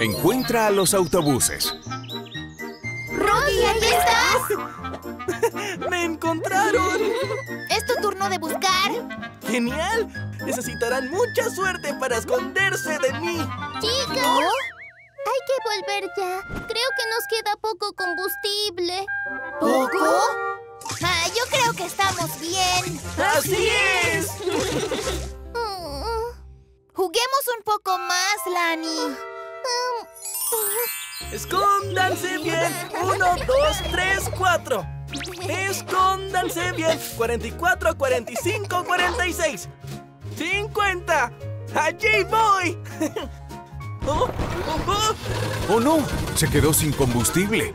encuentra a los autobuses. ¡Rocky, ahí estás! ¡Me encontraron! ¿Es tu turno de buscar? ¡Genial! Necesitarán mucha suerte para esconderse de mí. ¡Chicas! ¿Oh? Hay que volver ya. Creo que nos queda poco combustible. ¿Poco? Ah, yo creo que estamos bien. ¡Así es! Mm. Juguemos un poco más, Lani. ¡Escóndanse bien! ¡Uno, dos, tres, cuatro! ¡Escóndanse bien! ¡44, 45, 46! ¡50! ¡Allí voy! ¡Oh, oh, oh! ¡Oh no! Se quedó sin combustible.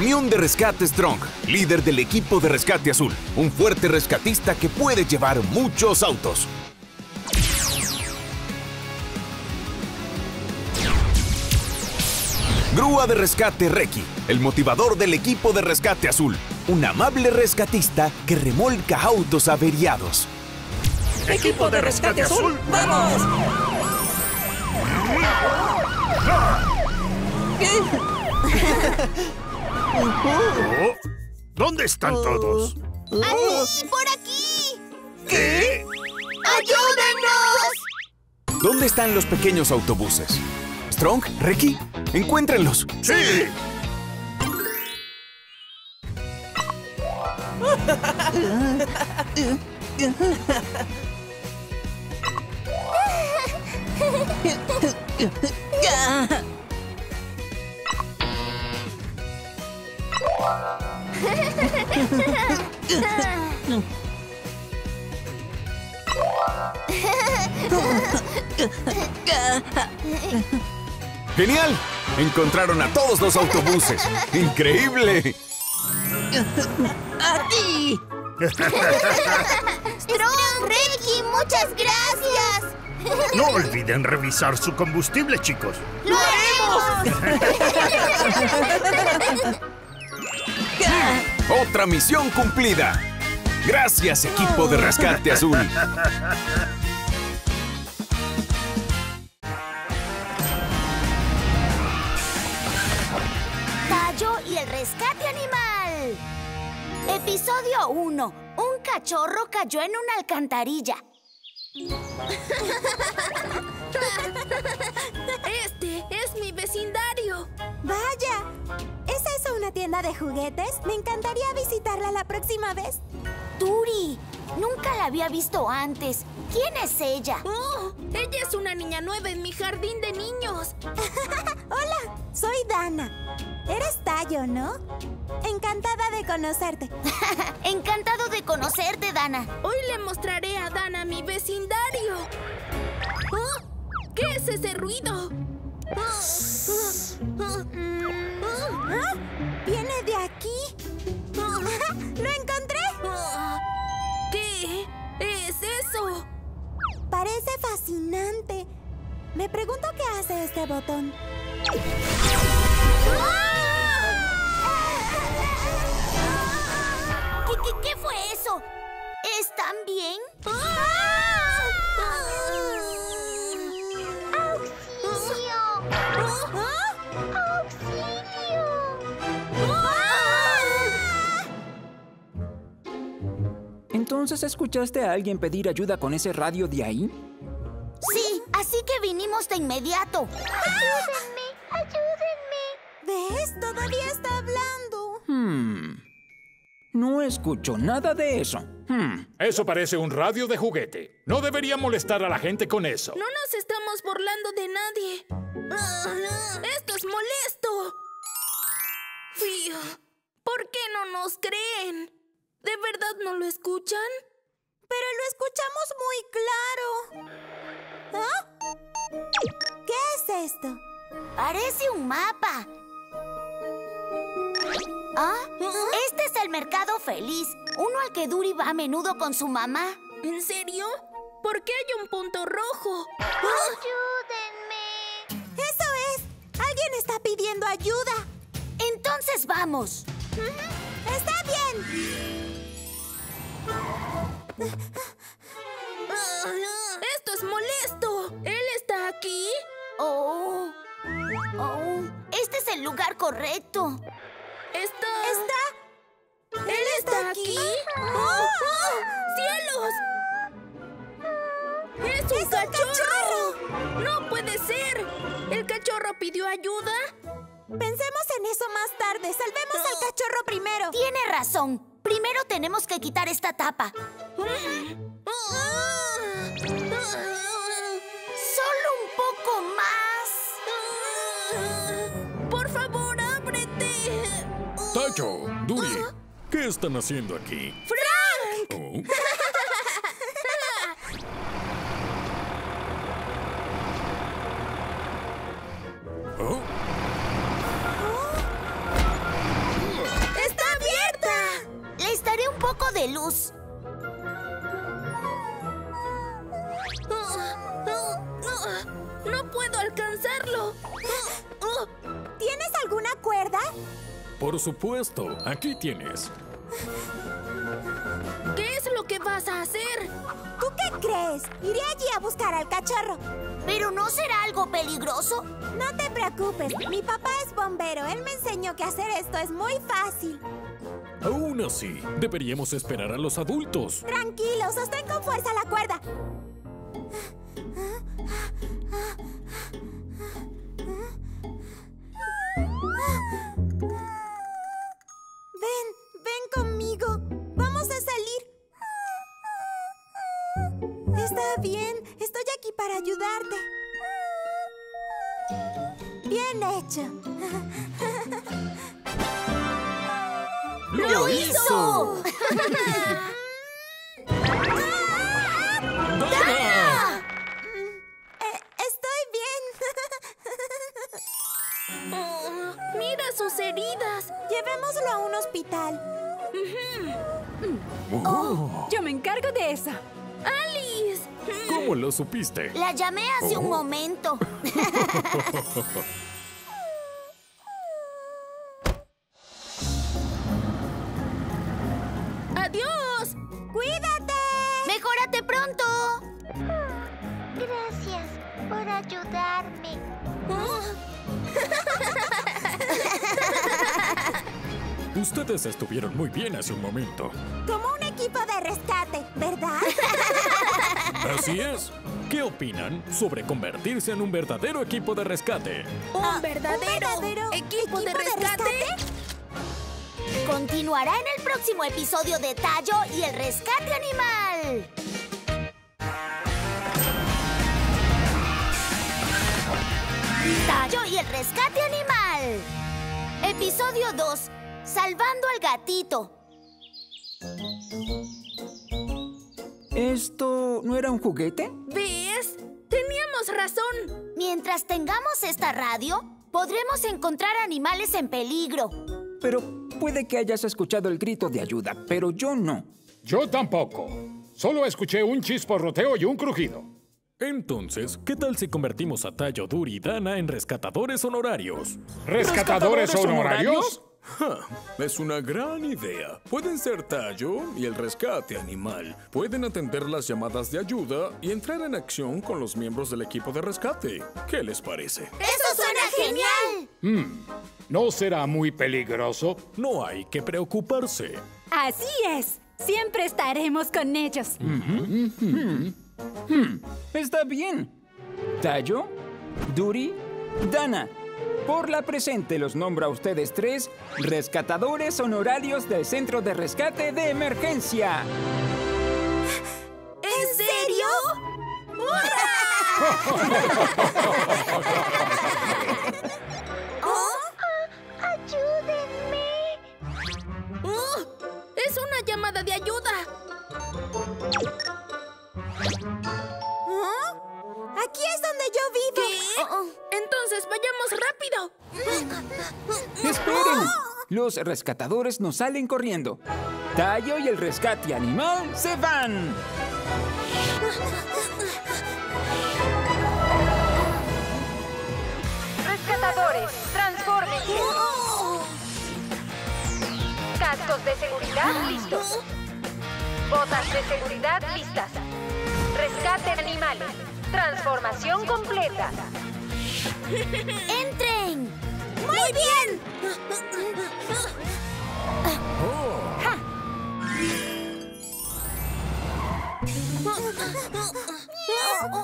Camión de rescate Strong, líder del equipo de rescate azul. Un fuerte rescatista que puede llevar muchos autos. Grúa de rescate Reki, el motivador del equipo de rescate azul. Un amable rescatista que remolca autos averiados. ¡Equipo de rescate azul! ¡Vamos! Oh, ¿Dónde están todos? ¡Aquí! ¡Por aquí! ¿Qué? ¡Ayúdenos! ¿Dónde están los pequeños autobuses? Strong, Reki, encuéntrenlos. ¡Sí! ¡Genial! Encontraron a todos los autobuses. ¡Increíble! ¡A ti! ¡Strong, Ricky, muchas gracias! No olviden revisar su combustible, chicos. ¡Lo haremos! Otra misión cumplida. Gracias, equipo de rescate azul. Tayo y el rescate animal. Episodio 1. Un cachorro cayó en una alcantarilla. Este es mi vecindario. ¡Vaya! ¿Es eso una tienda de juguetes? Me encantaría visitarla la próxima vez. Turi, nunca la había visto antes. ¿Quién es ella? Oh, ella es una niña nueva en mi jardín de niños. Hola, soy Dana. Eres Tayo, ¿no? Encantada de conocerte. Encantado de conocerte, Dana. Hoy le mostraré a Dana mi vecindario. Oh, ¿Qué es ese ruido? ¿Ah? ¿Viene de aquí? ¡Lo encontré! ¿Qué es eso? Parece fascinante. Me pregunto qué hace este botón. ¿Qué, qué, qué fue eso? ¿Están bien? ¿Entonces escuchaste a alguien pedir ayuda con ese radio de ahí? Sí, así que vinimos de inmediato. ¿Ves? Todavía está hablando. Hmm. No escucho nada de eso. Hmm. Eso parece un radio de juguete. No debería molestar a la gente con eso. No nos estamos burlando de nadie. ¡Esto es molesto! Fío, ¿por qué no nos creen? ¿De verdad no lo escuchan? Pero lo escuchamos muy claro. ¿Ah? ¿Qué es esto? Parece un mapa. ¿Ah? Este es el mercado feliz, uno al que Duri va a menudo con su mamá. ¿En serio? ¿Por qué hay un punto rojo? ¡Ayúdenme! ¡Eso es! ¡Alguien está pidiendo ayuda! Entonces vamos. ¡Está bien! ¡Esto es molesto! ¿Él está aquí? Oh. Oh. Este es el lugar correcto. ¿Está...? ¿Está? ¿Él está aquí? ¡Oh! ¡Oh! ¡Cielos! ¡Es un ¡Es un cachorro! ¡No puede ser! ¿El cachorro pidió ayuda? Pensemos en eso más tarde. Salvemos al cachorro primero. Tiene razón. Primero tenemos que quitar esta tapa. Solo un poco más. ¡Por favor, ábrete! Tayo, Duri, ¿qué están haciendo aquí? ¡Frank! Oh, ¡No puedo alcanzarlo! ¿Tienes alguna cuerda? por supuesto, aquí tienes. ¿Qué es lo que vas a hacer? ¿Tú qué crees? Iré allí a buscar al cachorro. ¿Pero no será algo peligroso? No te preocupes. Mi papá es bombero. Él me enseñó que hacer esto es muy fácil. Aún así, deberíamos esperar a los adultos. Tranquilo, sostén con fuerza la cuerda. Ven, ven conmigo. Vamos a salir. Está bien, estoy aquí para ayudarte. Bien hecho. ¡Lo hizo! ¡Dana! Eh, estoy bien. Oh, ¡Mira sus heridas! Llevémoslo a un hospital. Yo me encargo de eso. ¡Alice! ¿Cómo lo supiste? La llamé hace un Oh. momento. ¡Adiós! ¡Cuídate! ¡Mejórate pronto! Gracias por ayudarme. Ustedes estuvieron muy bien hace un momento. Como un equipo de rescate, ¿verdad? Así es. ¿Qué opinan sobre convertirse en un verdadero equipo de rescate? ¿Un Ah, verdadero, ¿un verdadero equipo, de equipo de rescate? Continuará en el próximo episodio de Tallo y el rescate animal. Tallo y el rescate animal. Episodio 2. Salvando al gatito. ¿Esto no era un juguete? ¿Ves? Teníamos razón. Mientras tengamos esta radio, podremos encontrar animales en peligro. Pero puede que hayas escuchado el grito de ayuda, pero yo no. Yo tampoco. Solo escuché un chisporroteo y un crujido. Entonces, ¿qué tal si convertimos a Tayo, Duri y Dana en rescatadores honorarios? ¿Rescatadores honorarios? Ja, es una gran idea. Pueden ser Tallo y el rescate animal. Pueden atender las llamadas de ayuda y entrar en acción con los miembros del equipo de rescate. ¿Qué les parece? ¡Eso suena genial! ¿No será muy peligroso? No hay que preocuparse. Así es. Siempre estaremos con ellos. Está bien. Tayo, Duri, Dana. Por la presente los nombro a ustedes tres rescatadores honorarios del Centro de Rescate de Emergencia. ¿En serio? ¡Ayúdenme! ¡Es una llamada de ayuda! ¿Ah? Aquí es donde yo vivo. ¿Qué? Entonces vayamos rápido. ¡Esperen! Los rescatadores nos salen corriendo. Tallo y el rescate animal se van. Rescatadores, transfórmense. Cascos de seguridad listos. Botas de seguridad listas. Rescate animales. Transformación completa. ¡Entren! ¡Muy bien! ¿Son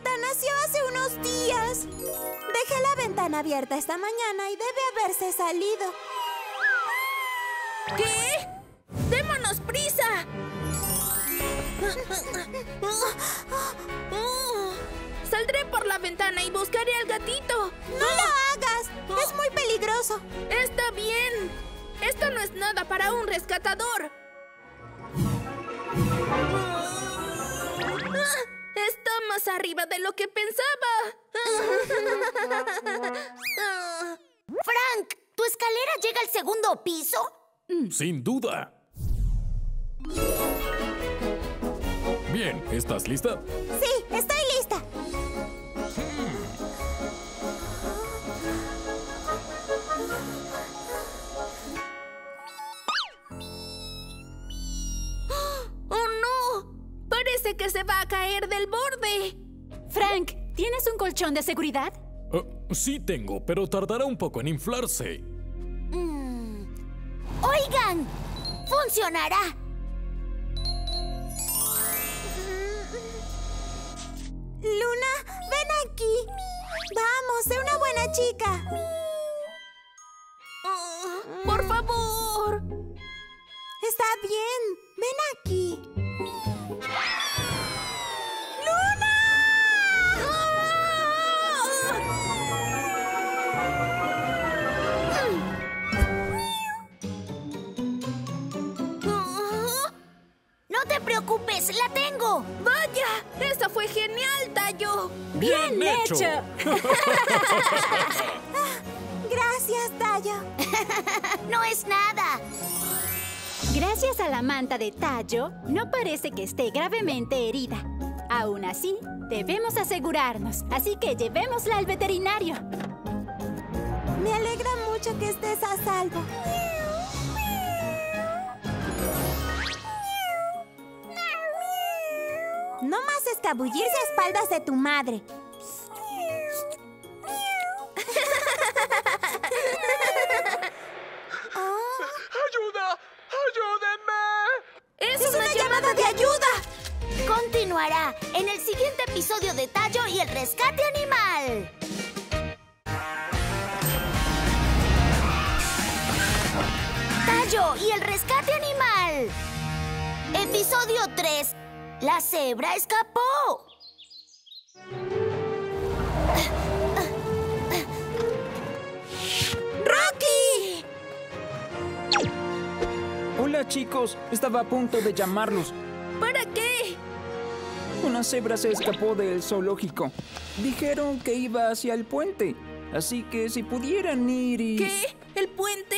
gatita. Nació hace unos días. Dejé la ventana abierta esta mañana y debe haberse salido. ¿Qué? ¡Démonos prisa! Saldré por la ventana y buscaré al gatito. ¡No lo hagas! Es muy peligroso. Está bien. Esto no es nada para un rescatador. Está más arriba de lo que pensaba. Frank, ¿tu escalera llega al segundo piso? Sin duda. Bien, ¿estás lista? Sí, estoy lista. Parece que se va a caer del borde. Frank, ¿tienes un colchón de seguridad? Eh, sí tengo, pero tardará un poco en inflarse. Mm. Oigan, funcionará. Luna, ven aquí. Vamos, sé una buena chica. Por favor. Está bien, ven aquí. Hecho! Gracias, Tayo. No es nada. Gracias a la manta de Tallo, no parece que esté gravemente herida. Aún así, debemos asegurarnos, así que llevémosla al veterinario. Me alegra mucho que estés a salvo. No más escabullirse a espaldas de tu madre. Y el rescate animal. Episodio 3. La cebra escapó. ¡Rocky! Hola chicos, estaba a punto de llamarlos. ¿Para qué? Una cebra se escapó del zoológico. Dijeron que iba hacia el puente. Así que si pudieran ir y... ¿Qué? ¿El puente?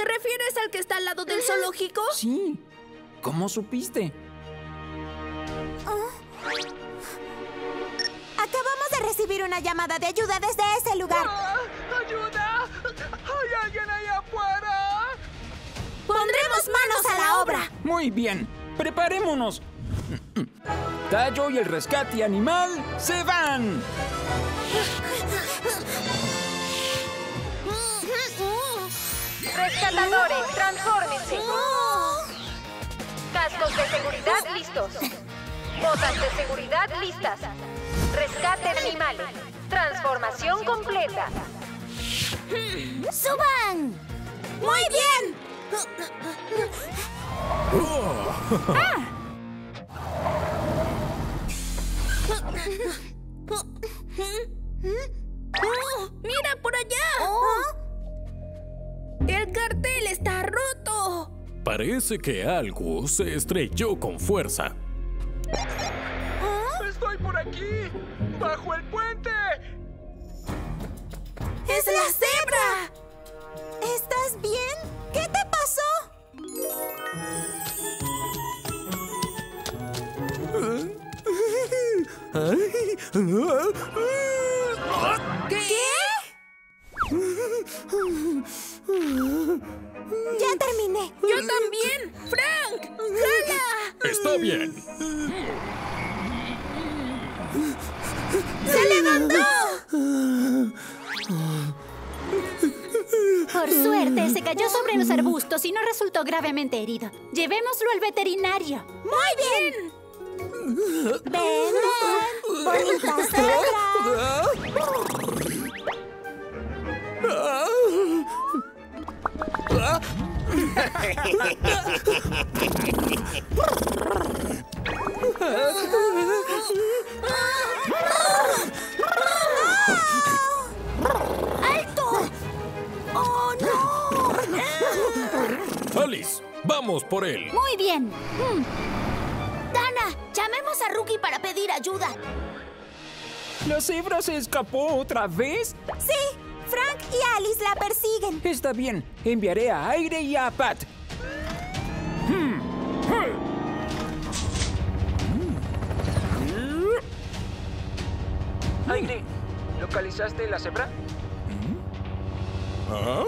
¿Te refieres al que está al lado del zoológico? Sí. ¿Cómo supiste? Acabamos de recibir una llamada de ayuda desde ese lugar. ¡Ah! ¡Ayuda! ¿Hay alguien ahí afuera? Pondremos manos a la obra. Muy bien, preparémonos. Tallo y el rescate animal se van. Rescatadores, transfórmense. Cascos de seguridad listos. Botas de seguridad listas. Rescate animales. Transformación completa. ¡Suban! ¡Muy bien! ¡Oh! ¡Mira Parece que algo se estrelló con fuerza. ¡Estoy por aquí! ¡Bajo el puente! ¡Es la cebra! ¿Estás bien? ¿Qué te pasó? ¿Qué? Ya terminé. ¡Yo también! ¡Frank! ¡Jala! Está bien. ¡Se levantó! Por suerte, se cayó sobre los arbustos y no resultó gravemente herido. Llevémoslo al veterinario. ¡Muy bien! ¡Ven, ven! ¡Bonita! ¡Alto! ¡Oh, no! Alice, vamos por él. Muy bien. Hmm, Dana, llamemos a Rookie para pedir ayuda. ¿La cebra se escapó otra vez? Sí, Frank y Alice la persiguen. Está bien. Enviaré a Aire y a Pat. Hmm. Aire, ¿localizaste la cebra? ¿Ah?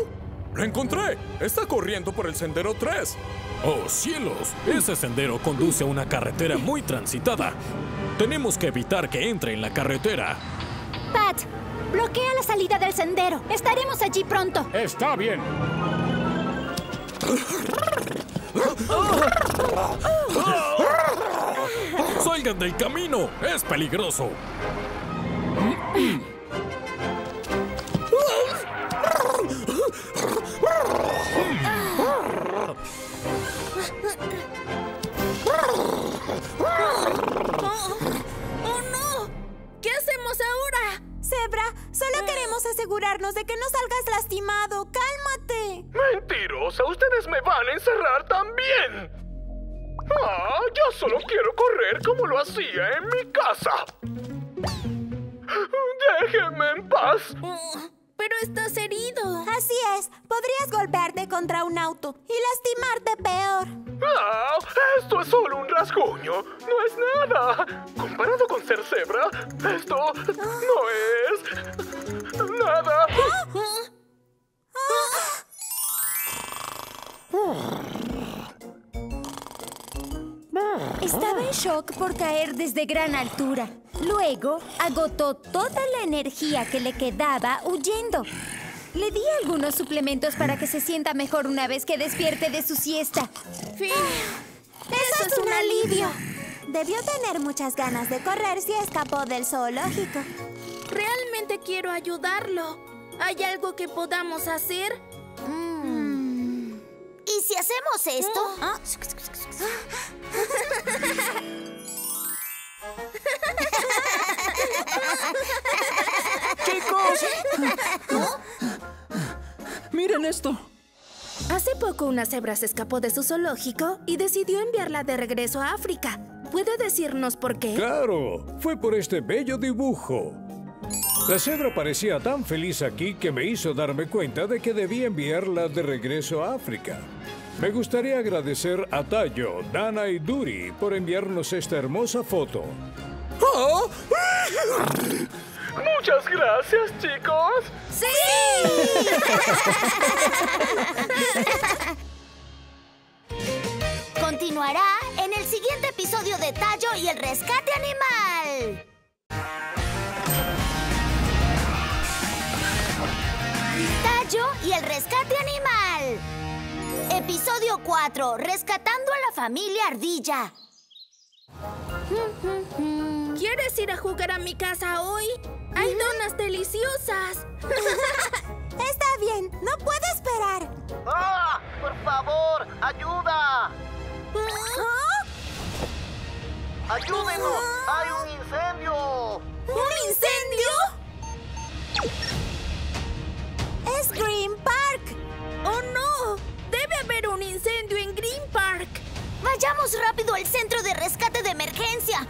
¡La encontré! Está corriendo por el sendero 3. ¡Oh, cielos! Ese sendero conduce a una carretera muy transitada. Tenemos que evitar que entre en la carretera. Pat, bloquea la salida del sendero. Estaremos allí pronto. Está bien. ¡Salgan del camino! ¡Es peligroso! asegurarnos de que no salgas lastimado. ¡Cálmate! ¡Mentirosa! ¡Ustedes me van a encerrar también! ¡Ah! Yo solo quiero correr como lo hacía en mi casa. ¡Déjenme en paz! Oh, pero estás herido. Así es, podrías golpearte contra un auto y lastimarte peor. ¡Ah! Esto es solo un rasguño. No es nada. Comparado con ser cebra, esto no es nada. Estaba en shock por caer desde gran altura. Luego agotó toda la energía que le quedaba huyendo. Le di algunos suplementos para que se sienta mejor una vez que despierte de su siesta. Eso es un alivio. Debió tener muchas ganas de correr si escapó del zoológico. Quiero ayudarlo. ¿Hay algo que podamos hacer? ¿Y si hacemos esto? Ah. ¡Chicos! Miren esto. Hace poco una cebra se escapó de su zoológico y decidió enviarla de regreso a África. ¿Puede decirnos por qué? Claro, fue por este bello dibujo. La cebra parecía tan feliz aquí que me hizo darme cuenta de que debía enviarla de regreso a África. Me gustaría agradecer a Tayo, Dana y Duri por enviarnos esta hermosa foto. ¡Oh! Muchas gracias, chicos. ¡Sí! Continuará en el siguiente episodio de Tallo y el rescate animal. Rescate animal. Episodio 4. Rescatando a la familia ardilla. ¿Quieres ir a jugar a mi casa hoy? Hay donas deliciosas. Está bien, no puedo esperar. ¡Ah! ¡Por favor! ¡Ayuda! ¿Ah? ¡Ayúdenos! ¡Hay un incendio! ¿Un incendio? Es Green Park. ¡Oh, no! Debe haber un incendio en Green ¡Vamos rápido al centro de rescate de emergencia!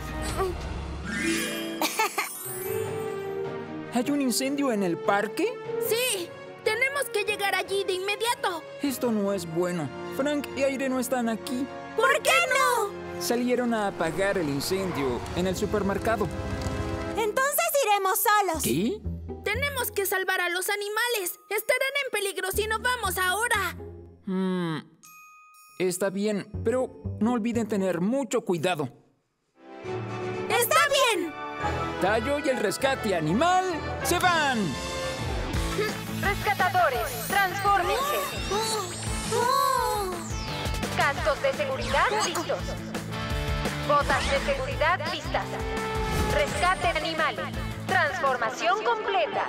¿Hay un incendio en el parque? Sí, tenemos que llegar allí de inmediato. Esto no es bueno. Frank y Aire no están aquí. ¿Por qué no? Salieron a apagar el incendio en el supermercado. Entonces iremos solos. ¿Qué? Tenemos que salvar a los animales. Estarán en peligro si no vamos ahora. Hmm, está bien, pero no olviden tener mucho cuidado. ¡Está bien! Tallo y el rescate animal se van. Rescatadores, transfórmense. Cascos de seguridad listos. Botas de seguridad listas. Rescate animales. Transformación completa.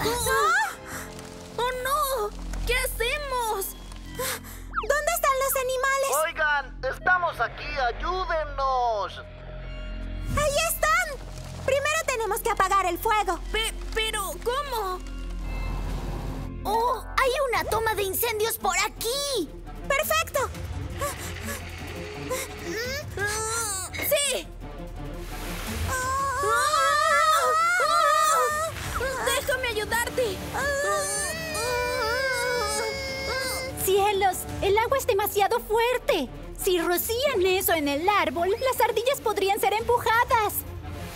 ¡Ah! ¡Oh no! ¿Qué hacemos? ¿Dónde están los animales? Oigan, estamos aquí, ayúdennos. ¡Ahí están! Primero tenemos que apagar el fuego. pero, ¿cómo? ¡Oh! ¡Hay una toma de incendios por aquí! Agua es demasiado fuerte. Si rocían eso en el árbol, las ardillas podrían ser empujadas.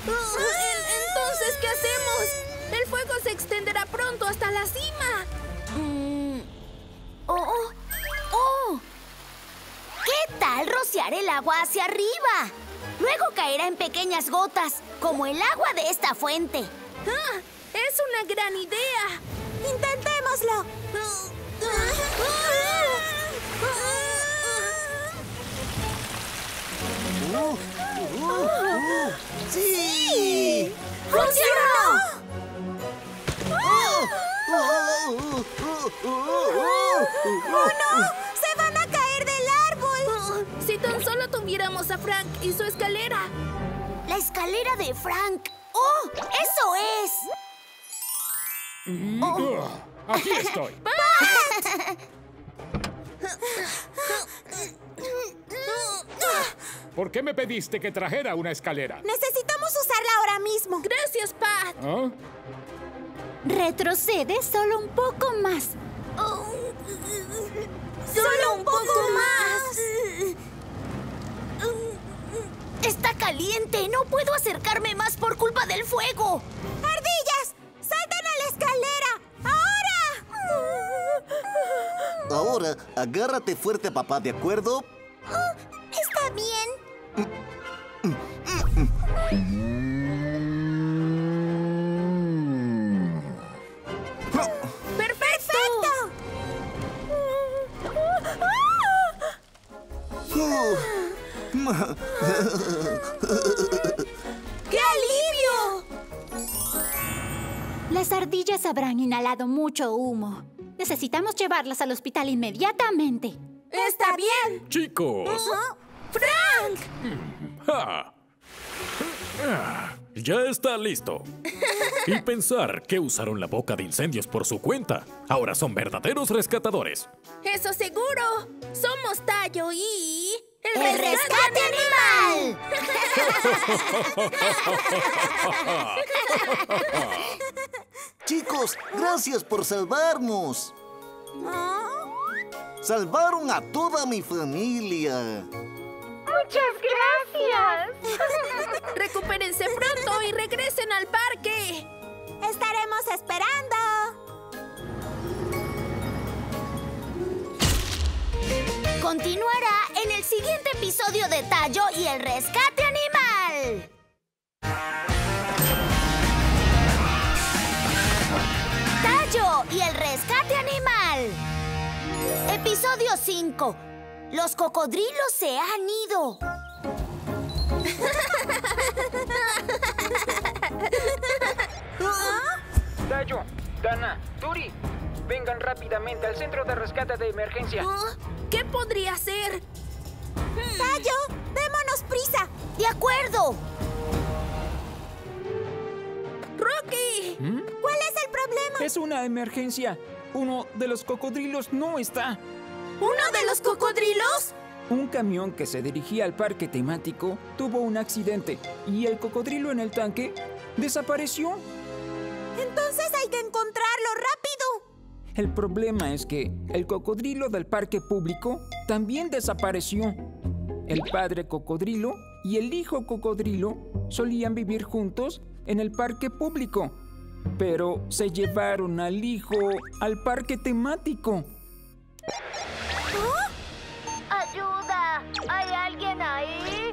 Entonces, ¿qué hacemos? El fuego se extenderá pronto hasta la cima. Mm. ¡Oh! ¡Oh! ¿Qué tal rociar el agua hacia arriba? Luego caerá en pequeñas gotas, como el agua de esta fuente. ¡Ah! ¡Es una gran idea! ¡Intentémoslo! ¡Sí! ¡Funcionó! ¡Oh, no! ¡Se van a caer del árbol! si tan solo tuviéramos a Frank y su escalera. La escalera de Frank. ¡Oh! ¡Eso es! Oh. Aquí estoy. ¿Por qué me pediste que trajera una escalera? Necesitamos usarla ahora mismo. Gracias, Pat. ¿Ah? Retrocede solo un poco más. ¡Solo un poco más! ¡Está caliente! ¡No puedo acercarme más por culpa del fuego! ¡Ardillas! ¡Salten a la escalera! ¡Ahora! Ahora, agárrate fuerte, papá, ¿de acuerdo? Está bien. ¡Perfecto! ¡Qué alivio! Las ardillas habrán inhalado mucho humo. Necesitamos llevarlas al hospital inmediatamente. ¡Está bien! Chicos. ¡Frank! ¡Ja! Ah, Ya está listo. Y pensar que usaron la boca de incendios por su cuenta. Ahora son verdaderos rescatadores. ¡Eso seguro! Somos Tallo y... ¡El rescate animal! Chicos, gracias por salvarnos. Salvaron a toda mi familia. Muchas gracias. Recupérense pronto y regresen al parque. Estaremos esperando. Continuará en el siguiente episodio de Tallo y el rescate animal. Y el rescate animal. Episodio 5. Los cocodrilos se han ido. Tallo, Dana, Turi, vengan rápidamente al centro de rescate de emergencia. Oh, ¿Qué podría ser? ¡Tallo! ¡Démonos prisa! ¡De acuerdo! Es una emergencia. Uno de los cocodrilos no está. ¿Uno de los cocodrilos? Un camión que se dirigía al parque temático tuvo un accidente y el cocodrilo en el tanque desapareció. Entonces hay que encontrarlo rápido. El problema es que el cocodrilo del parque público también desapareció. El padre cocodrilo y el hijo cocodrilo solían vivir juntos en el parque público, pero se llevaron al hijo al parque temático. ¡Ayuda! ¿Hay alguien ahí?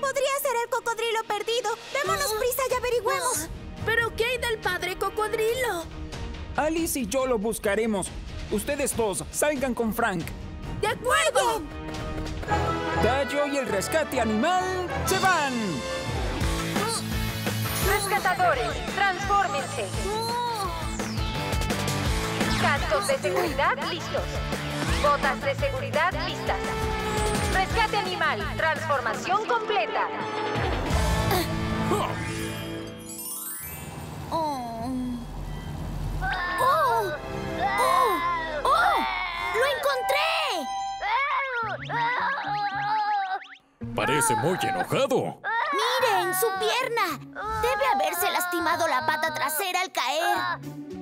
Podría ser el cocodrilo perdido. Démonos prisa y averigüemos. ¿Pero qué hay del padre cocodrilo? Alice y yo lo buscaremos. Ustedes dos salgan con Frank. ¡De acuerdo! Tallo y el rescate animal se van. Rescatadores, transfórmense. Cascos de seguridad listos. Botas de seguridad listas. Rescate animal, transformación completa. Oh. ¡Oh! ¡Oh! ¡Oh! ¡Lo encontré! Parece muy enojado. ¡Miren, su pierna! Debe haberse lastimado la pata trasera al caer.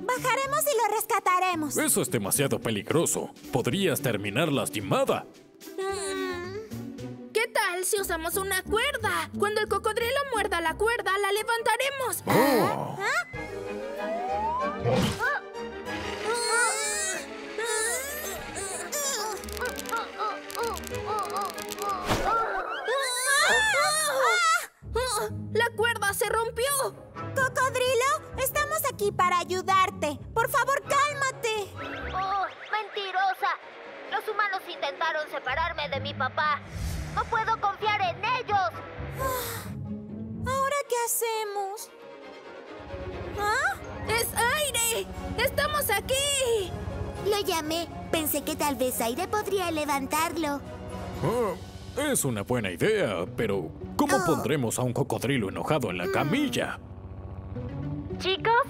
Bajaremos y lo rescataremos. Eso es demasiado peligroso. Podrías terminar lastimada. ¿Qué tal si usamos una cuerda? Cuando el cocodrilo muerda la cuerda, la levantaremos. Oh. ¡Ah! ¡La cuerda se rompió! Cocodrilo, estamos aquí para ayudarte. Por favor, cálmate. ¡Oh, mentirosa! Los humanos intentaron separarme de mi papá. No puedo confiar en ellos. ¿Ahora qué hacemos? ¿Ah? ¡Es aire! ¡Estamos aquí! Lo llamé. Pensé que tal vez Aire podría levantarlo. Ah, es una buena idea, pero ¿cómo pondremos a un cocodrilo enojado en la camilla? Chicos,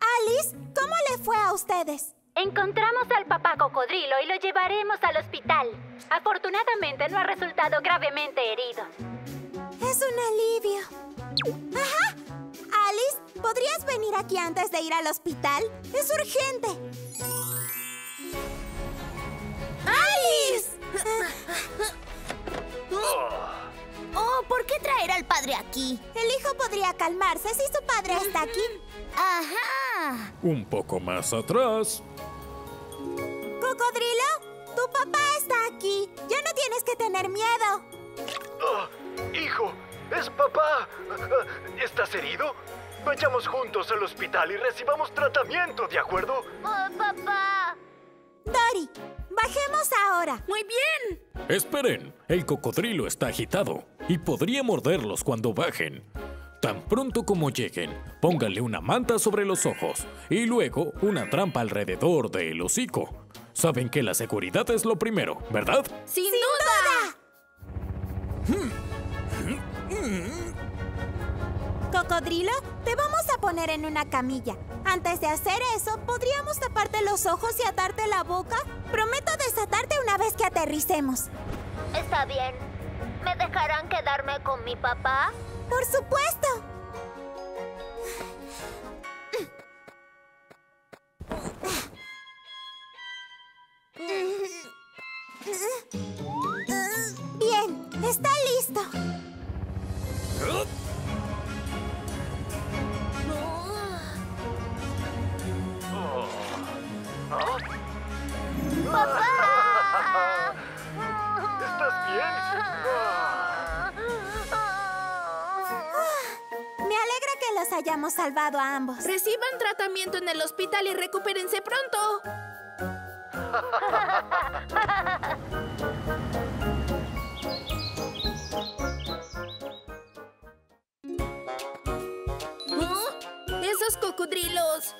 Alice, ¿cómo le fue a ustedes? Encontramos al papá cocodrilo y lo llevaremos al hospital. Afortunadamente no ha resultado gravemente herido. Es un alivio. ¡Ajá! Alice, ¿podrías venir aquí antes de ir al hospital? Es urgente. ¡Alice! Oh, ¿por qué traer al padre aquí? El hijo podría calmarse si su padre está aquí. Ajá. Un poco más atrás. Cocodrilo, tu papá está aquí. Ya no tienes que tener miedo. Ah, hijo, es papá. ¿Estás herido? Vayamos juntos al hospital y recibamos tratamiento, ¿de acuerdo? ¡Oh, papá! Dory, bajemos ahora. Muy bien. Esperen, el cocodrilo está agitado y podría morderlos cuando bajen. Tan pronto como lleguen, pónganle una manta sobre los ojos y luego una trampa alrededor del hocico. Saben que la seguridad es lo primero, ¿verdad? ¡Sin, duda! Cocodrilo, te vamos a poner en una camilla. Antes de hacer eso, ¿podríamos taparte los ojos y atarte la boca? Prometo desatarte una vez que aterricemos. Está bien. ¿Me dejarán quedarme con mi papá? Por supuesto. Bien, está listo. Hayamos salvado a ambos. Reciban tratamiento en el hospital y recupérense pronto. ¿Oh? ¿Esos cocodrilos?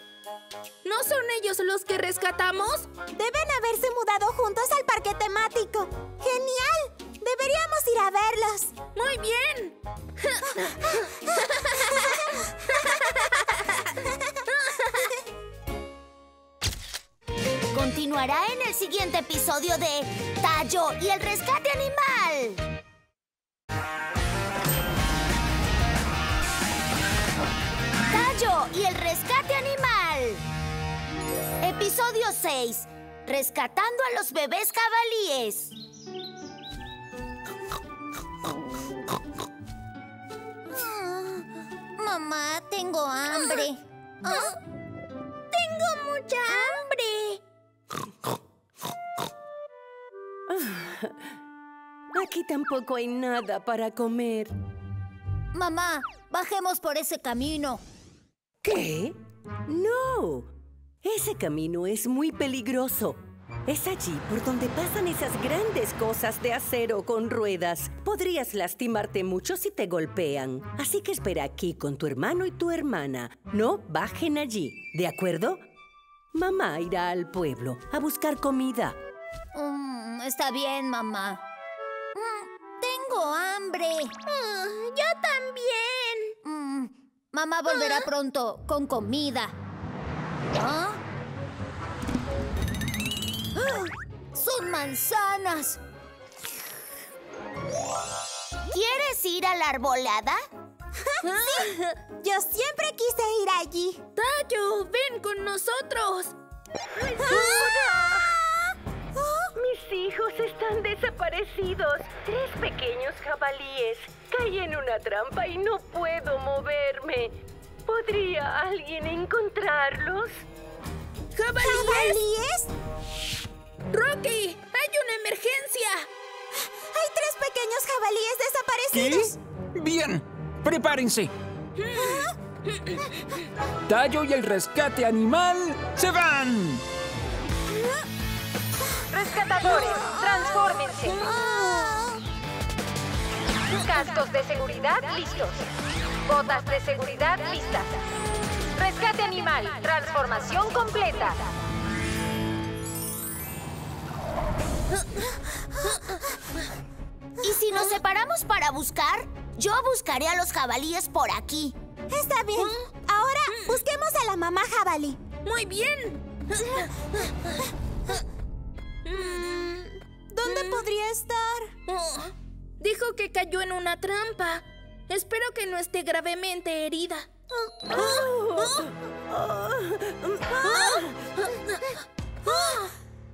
¿No son ellos los que rescatamos? Deben haberse mudado juntos al parque temático. ¡Genial! Deberíamos ir a verlos. Muy bien. continuará en el siguiente episodio de Tallo y el rescate animal. Tallo y el rescate animal. Episodio 6. Rescatando a los bebés jabalíes. Mamá, tengo hambre. Ah, Tengo mucha hambre. Aquí tampoco hay nada para comer. Mamá, bajemos por ese camino. ¿Qué? No. Ese camino es muy peligroso. Es allí por donde pasan esas grandes cosas de acero con ruedas. Podrías lastimarte mucho si te golpean. Así que espera aquí con tu hermano y tu hermana. No bajen allí, ¿de acuerdo? Mamá irá al pueblo a buscar comida. Mm, está bien, mamá. Tengo hambre. Ah, yo también. Mm, mamá volverá pronto con comida. ¿Ah? ¡Ah! ¡Son manzanas! ¿Quieres ir a la arbolada? ¡Sí! Yo siempre quise ir allí. Tayo, ven con nosotros. Mis están desaparecidos. Tres pequeños jabalíes. Caí en una trampa y no puedo moverme. ¿Podría alguien encontrarlos? ¿Jabalíes? ¡Rocky! ¡Hay una emergencia! Hay tres pequeños jabalíes desaparecidos. ¿Qué? Bien, prepárense. Tallo y el rescate animal se van. Rescatadores, transfórmense. Cascos de seguridad listos. Botas de seguridad listas. Rescate animal, transformación completa. ¿Y si nos separamos para buscar? Yo buscaré a los jabalíes por aquí. Está bien. Ahora busquemos a la mamá jabalí. Muy bien. ¿Dónde podría estar? Oh, dijo que cayó en una trampa. Espero que no esté gravemente herida.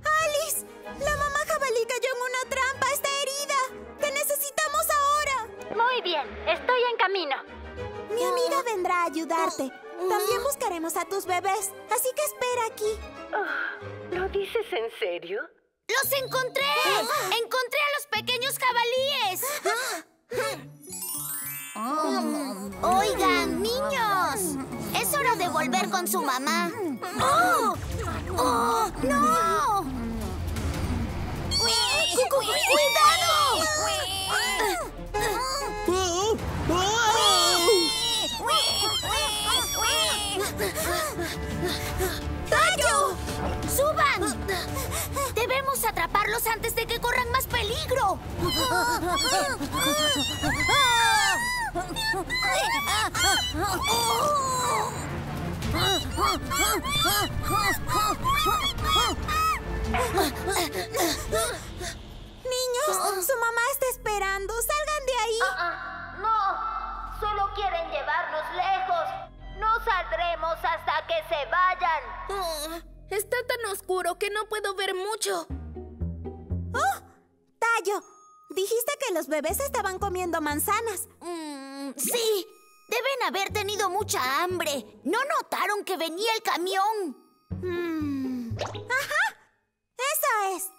¡Alice! La mamá jabalí cayó en una trampa. Está herida. ¡Te necesitamos ahora! Muy bien, estoy en camino. Mi amiga vendrá a ayudarte. También buscaremos a tus bebés. Así que espera aquí. ¿Lo dices en serio? ¡Los encontré! ¡Encontré a los pequeños jabalíes! Oigan, niños. Es hora de volver con su mamá. ¡Oh! ¡Oh! ¡No! ¡Cu- cu- ¡Cuidado! Debemos atraparlos antes de que corran más peligro. Niños, su mamá está esperando. Salgan de ahí. Ah, no, solo quieren llevarnos lejos. No saldremos hasta que se vayan. Oh, está tan oscuro que no puedo ver mucho. ¡Oh! Tallo, dijiste que los bebés estaban comiendo manzanas. Mm, sí, deben haber tenido mucha hambre. ¿No notaron que venía el camión? Mm. ¡Ajá! ¡Eso es!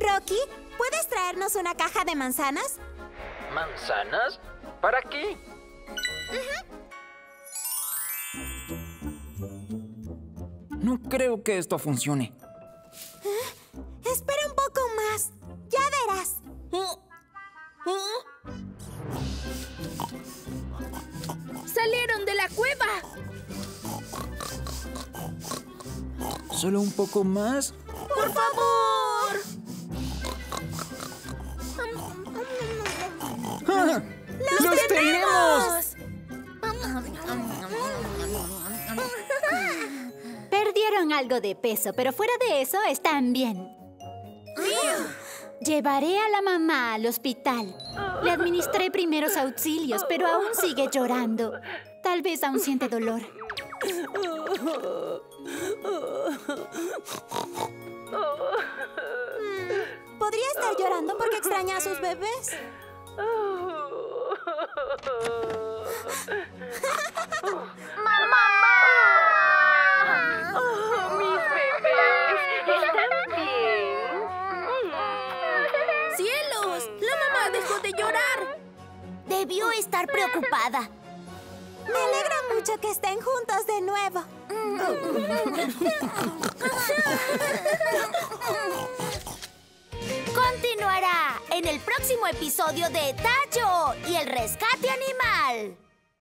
Rocky, ¿puedes traernos una caja de manzanas? ¿Manzanas? ¿Para qué? No creo que esto funcione. Espera un poco más. Ya verás. ¡Salieron de la cueva! ¿Solo un poco más? ¡Por favor! Algo de peso, pero fuera de eso están bien. Llevaré a la mamá al hospital. Le administré primeros auxilios, pero aún sigue llorando. Tal vez aún siente dolor. Mm, ¿Podría estar llorando porque extraña a sus bebés? ¡Mamá! Debió estar preocupada. Me alegra mucho que estén juntos de nuevo. Continuará en el próximo episodio de Tacho y el rescate animal.